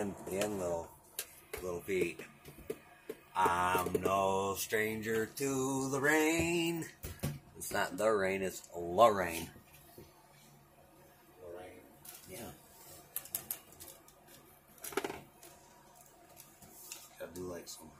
and and little little Pete. I'm no stranger to the rain. It's not the rain, it's Lorraine. Lorraine. Yeah. Gotta do like some